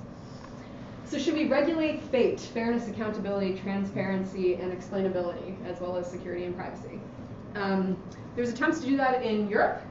So should we regulate fate, fairness, accountability, transparency, and explainability, as well as security and privacy? Um, there's attempts to do that in Europe.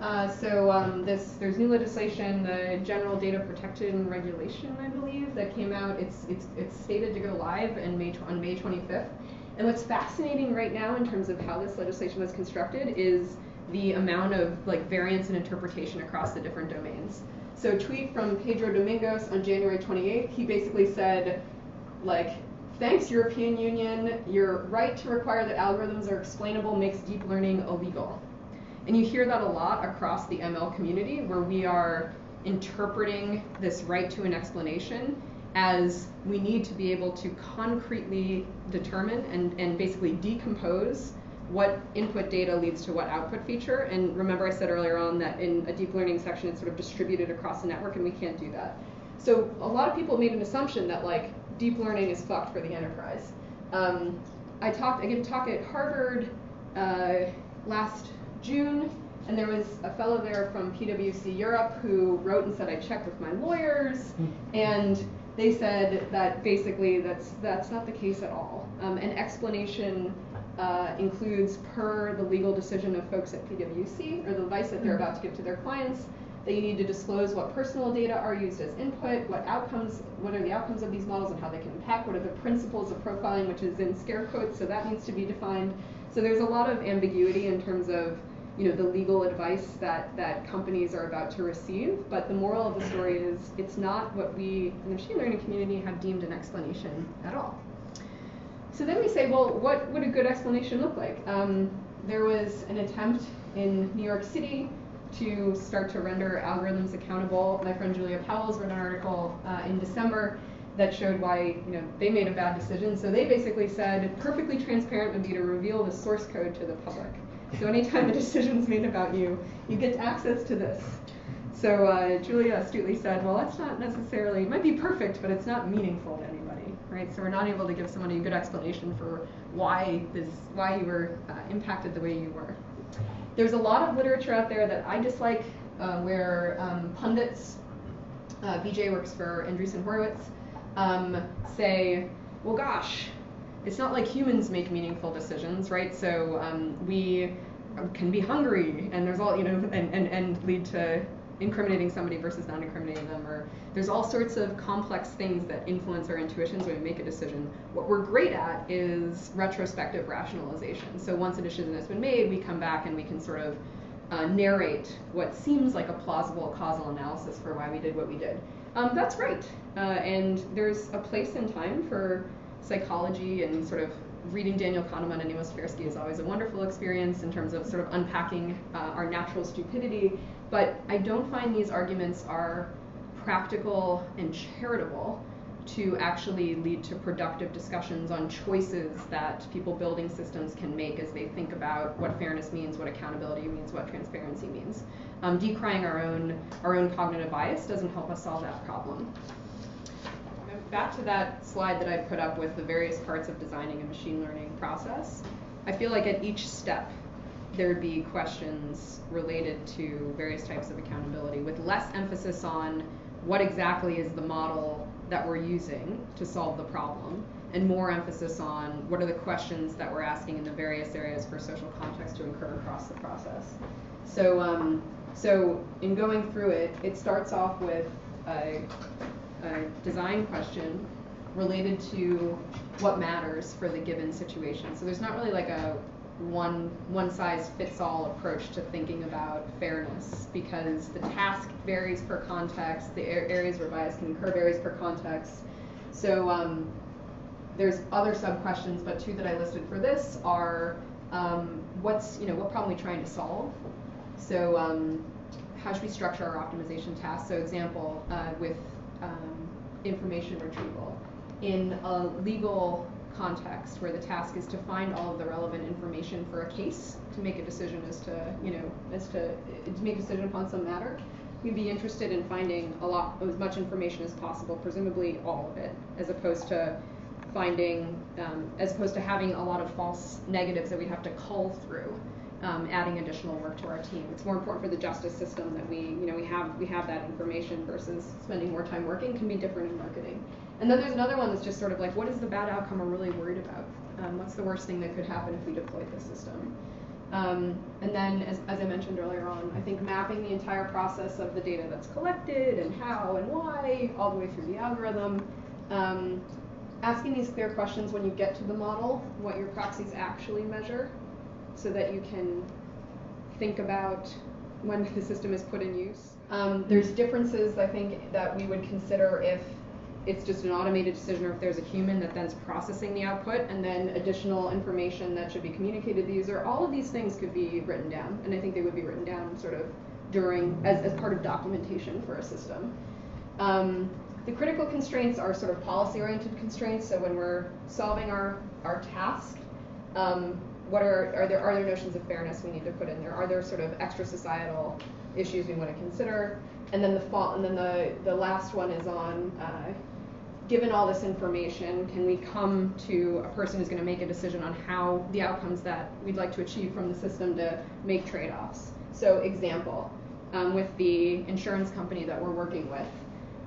Uh, so um, this, there's new legislation, the General Data Protection Regulation, I believe, that came out. It's, it's, it's stated to go live in May, on May 25th. And what's fascinating right now in terms of how this legislation was constructed is the amount of like variance and interpretation across the different domains. So a tweet from Pedro Domingos on January 28th, he basically said, like, thanks European Union, your right to require that algorithms are explainable makes deep learning illegal. And you hear that a lot across the ML community where we are interpreting this right to an explanation as we need to be able to concretely determine and, and basically decompose what input data leads to what output feature. And remember I said earlier on that in a deep learning section it's sort of distributed across the network and we can't do that. So a lot of people made an assumption that like deep learning is fucked for the enterprise. Um, I talked, I gave a talk at Harvard uh, last June, and there was a fellow there from PwC Europe who wrote and said, I checked with my lawyers, hmm. and they said that basically that's, that's not the case at all. Um, an explanation uh, includes per the legal decision of folks at PwC, or the advice that they're hmm. about to give to their clients, that you need to disclose what personal data are used as input, what outcomes, what are the outcomes of these models and how they can impact, what are the principles of profiling, which is in scare quotes, so that needs to be defined. So there's a lot of ambiguity in terms of you know, the legal advice that, that companies are about to receive. But the moral of the story is it's not what we in the machine learning community have deemed an explanation at all. So then we say, well, what would a good explanation look like? Um, there was an attempt in New York City to start to render algorithms accountable. My friend Julia Powles wrote an article uh, in December that showed why you know they made a bad decision. So they basically said perfectly transparent would be to reveal the source code to the public. So anytime a decision is made about you, you get access to this. So uh, Julia astutely said, well, that's not necessarily, it might be perfect, but it's not meaningful to anybody, right? So we're not able to give somebody a good explanation for why this, why you were uh, impacted the way you were. There's a lot of literature out there that I dislike, uh, where um, pundits, uh, Vijay works for Andreessen Horowitz, um, say, well, gosh, it's not like humans make meaningful decisions, right? So um, we can be hungry and there's all you know and, and, and lead to incriminating somebody versus not incriminating them or there's all sorts of complex things that influence our intuitions when we make a decision. What we're great at is retrospective rationalization. So once a decision has been made we come back and we can sort of uh, narrate what seems like a plausible causal analysis for why we did what we did. Um, that's great uh, and there's a place and time for psychology and sort of reading Daniel Kahneman and Amos Tversky is always a wonderful experience in terms of sort of unpacking uh, our natural stupidity. But I don't find these arguments are practical and charitable to actually lead to productive discussions on choices that people building systems can make as they think about what fairness means, what accountability means, what transparency means. Um, decrying our own our own cognitive bias doesn't help us solve that problem back to that slide that I put up with the various parts of designing a machine learning process, I feel like at each step there would be questions related to various types of accountability with less emphasis on what exactly is the model that we're using to solve the problem and more emphasis on what are the questions that we're asking in the various areas for social context to occur across the process. So, um, so in going through it, it starts off with a a design question related to what matters for the given situation. So there's not really like a one one size fits all approach to thinking about fairness because the task varies per context, the areas where bias can occur varies per context. So um, there's other sub questions, but two that I listed for this are um, what's you know what problem are we trying to solve? So um, how should we structure our optimization tasks? So example uh, with um, information retrieval in a legal context where the task is to find all of the relevant information for a case to make a decision as to you know as to to make a decision upon some matter we'd be interested in finding a lot as much information as possible presumably all of it as opposed to finding um, as opposed to having a lot of false negatives that we'd have to cull through um, adding additional work to our team. It's more important for the justice system that we, you know, we have we have that information versus spending more time working can be different in marketing. And then there's another one that's just sort of like, what is the bad outcome we're really worried about? Um, what's the worst thing that could happen if we deployed this system? Um, and then, as, as I mentioned earlier on, I think mapping the entire process of the data that's collected and how and why, all the way through the algorithm. Um, asking these clear questions when you get to the model, what your proxies actually measure, so that you can think about when the system is put in use. Um, there's differences, I think, that we would consider if it's just an automated decision or if there's a human that then's processing the output and then additional information that should be communicated to the user. All of these things could be written down, and I think they would be written down sort of during as, as part of documentation for a system. Um, the critical constraints are sort of policy-oriented constraints. So when we're solving our, our task, um, what are are there are there notions of fairness we need to put in there? Are there sort of extra societal issues we want to consider? And then the fall, and then the the last one is on. Uh, given all this information, can we come to a person who's going to make a decision on how the outcomes that we'd like to achieve from the system to make trade-offs? So, example, um, with the insurance company that we're working with,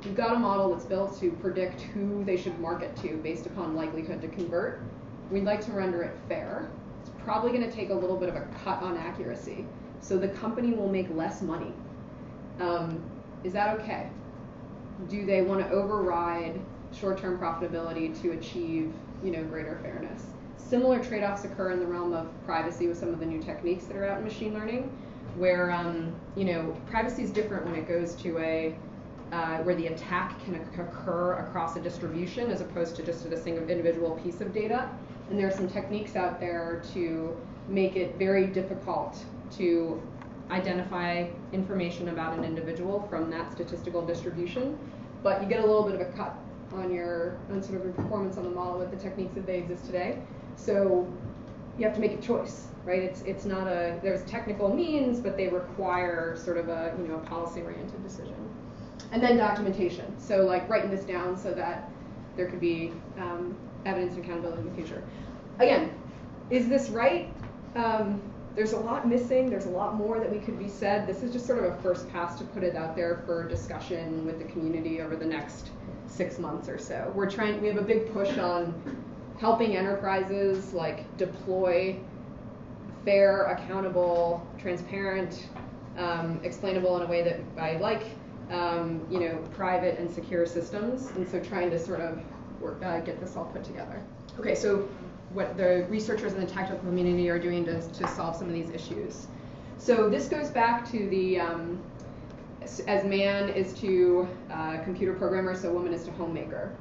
we've got a model that's built to predict who they should market to based upon likelihood to convert. We'd like to render it fair, It's probably going to take a little bit of a cut on accuracy. So the company will make less money. Um, is that okay? Do they want to override short-term profitability to achieve, you know, greater fairness? Similar trade-offs occur in the realm of privacy with some of the new techniques that are out in machine learning, where um, you know privacy is different when it goes to a uh, where the attack can occur across a distribution as opposed to just at a single individual piece of data. And there are some techniques out there to make it very difficult to identify information about an individual from that statistical distribution. But you get a little bit of a cut on your on sort of your performance on the model with the techniques that they exist today. So you have to make a choice, right? It's it's not a there's technical means, but they require sort of a you know a policy oriented decision. And then documentation. So like writing this down so that there could be um, evidence and accountability in the future. Again, is this right? Um, there's a lot missing. There's a lot more that we could be said. This is just sort of a first pass to put it out there for discussion with the community over the next six months or so. We're trying. We have a big push on helping enterprises like deploy fair, accountable, transparent, um, explainable in a way that I like, um, you know, private and secure systems. And so trying to sort of work, uh, get this all put together. Okay, so what the researchers in the technical community are doing to, to solve some of these issues. So this goes back to the, um, as man is to uh, computer programmer, so woman is to homemaker.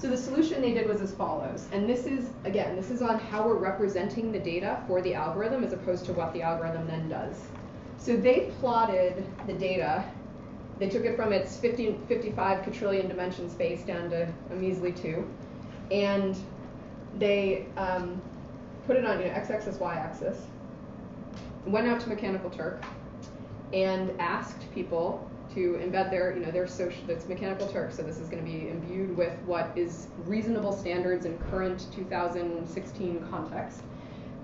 So the solution they did was as follows, and this is, again, this is on how we're representing the data for the algorithm as opposed to what the algorithm then does. So they plotted the data. They took it from its 50, 55 quadrillion dimension space down to a measly two, and they um, put it on you know, x-axis, y-axis, went out to Mechanical Turk, and asked people to embed their, you know, their social, that's Mechanical Turk, so this is going to be imbued with what is reasonable standards in current 2016 context.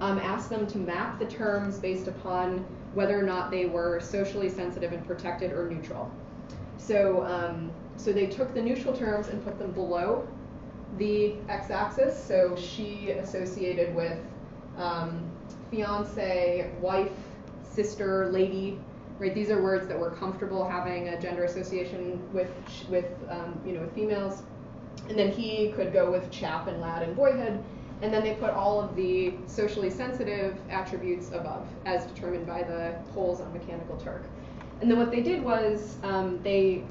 Um, asked them to map the terms based upon whether or not they were socially sensitive and protected or neutral. So, um, so they took the neutral terms and put them below the x-axis. So she associated with um, fiance, wife, sister, lady, right? These are words that we're comfortable having a gender association with, with um, you know, with females. And then he could go with chap and lad and boyhood. And then they put all of the socially sensitive attributes above, as determined by the polls on Mechanical Turk. And then what they did was um, they,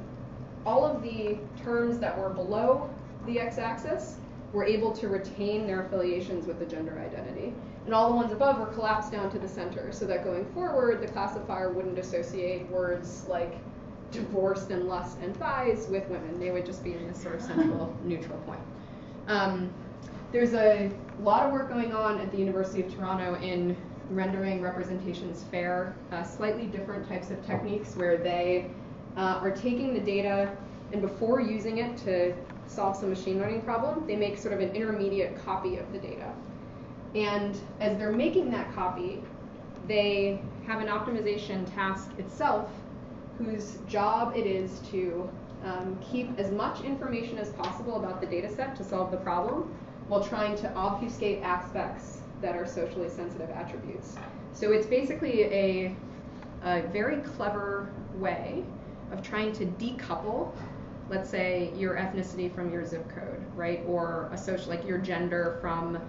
all of the terms that were below the x-axis were able to retain their affiliations with the gender identity. And all the ones above were collapsed down to the center so that going forward, the classifier wouldn't associate words like divorced and lust and thighs with women. They would just be in this sort of central neutral point. Um, there's a lot of work going on at the University of Toronto in rendering representations fair, uh, slightly different types of techniques where they uh, are taking the data and before using it to solve some machine learning problem, they make sort of an intermediate copy of the data. And as they're making that copy, they have an optimization task itself whose job it is to um, keep as much information as possible about the data set to solve the problem while trying to obfuscate aspects that are socially sensitive attributes. So it's basically a, a very clever way of trying to decouple, let's say, your ethnicity from your zip code, right? Or a social, like your gender from,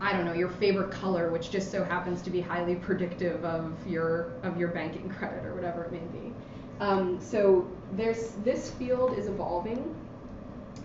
I don't know, your favorite color, which just so happens to be highly predictive of your of your banking credit or whatever it may be. Um, so there's this field is evolving.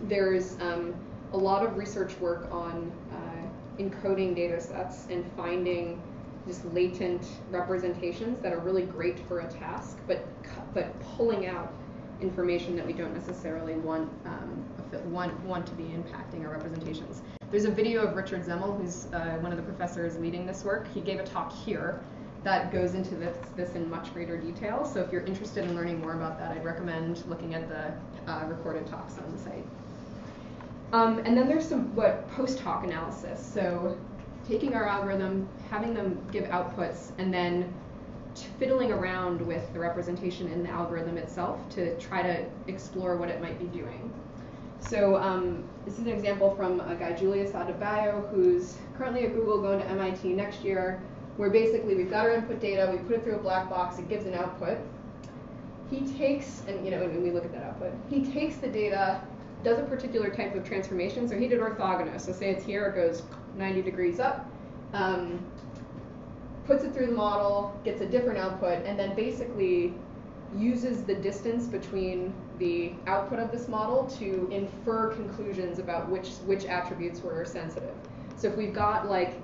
There's um, a lot of research work on uh, encoding data sets and finding just latent representations that are really great for a task, but but pulling out information that we don't necessarily want um, want want to be impacting our representations. There's a video of Richard Zemel, who's uh, one of the professors leading this work. He gave a talk here that goes into this, this in much greater detail. So if you're interested in learning more about that, I'd recommend looking at the uh, recorded talks on the site. Um, and then there's some what post hoc analysis. So taking our algorithm, having them give outputs, and then fiddling around with the representation in the algorithm itself to try to explore what it might be doing. So um, this is an example from a guy, Julius Adebayo, who's currently at Google, going to MIT next year, where basically we've got our input data, we put it through a black box, it gives an output. He takes, and you know, when we look at that output, he takes the data does a particular type of transformation. So he did orthogonal. So say it's here, it goes 90 degrees up, um, puts it through the model, gets a different output, and then basically uses the distance between the output of this model to infer conclusions about which which attributes were sensitive. So if we've got like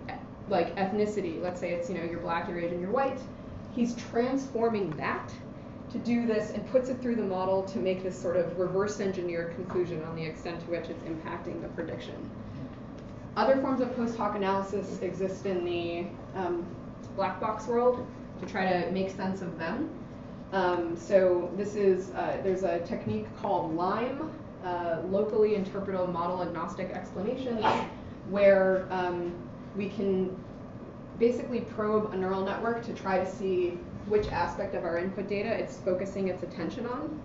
like ethnicity, let's say it's you know you're black, you're Asian, you're white, he's transforming that to do this and puts it through the model to make this sort of reverse engineered conclusion on the extent to which it's impacting the prediction. Other forms of post hoc analysis exist in the um, black box world to try to make sense of them. Um, so this is, uh, there's a technique called LIME, uh, locally interpretable model agnostic explanations, where um, we can basically probe a neural network to try to see which aspect of our input data it's focusing its attention on.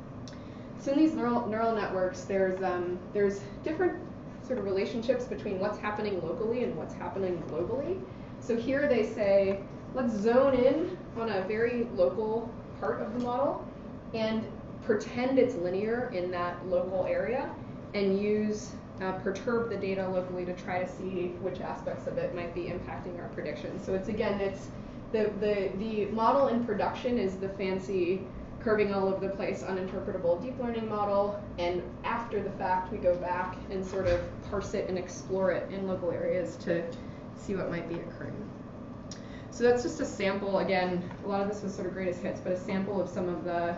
So in these neural, neural networks, there's, um, there's different sort of relationships between what's happening locally and what's happening globally. So here they say let's zone in on a very local part of the model and pretend it's linear in that local area and use uh, perturb the data locally to try to see which aspects of it might be impacting our predictions. So it's again, it's the, the, the model in production is the fancy curving all over the place uninterpretable deep learning model and after the fact we go back and sort of parse it and explore it in local areas to see what might be occurring. So that's just a sample, again, a lot of this was sort of greatest hits, but a sample of some of the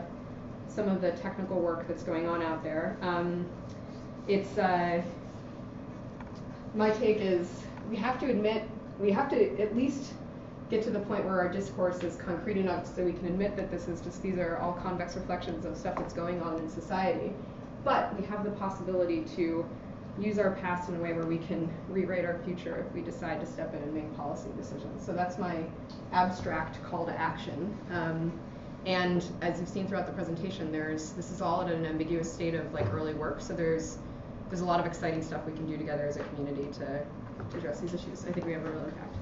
some of the technical work that's going on out there. Um, it's uh, my take is we have to admit we have to at least get to the point where our discourse is concrete enough so we can admit that this is just these are all convex reflections of stuff that's going on in society. But we have the possibility to use our past in a way where we can rewrite our future if we decide to step in and make policy decisions. So that's my abstract call to action. Um, and as you've seen throughout the presentation, there's this is all at an ambiguous state of like early work. So there's there's a lot of exciting stuff we can do together as a community to, to address these issues. I think we have a real impact.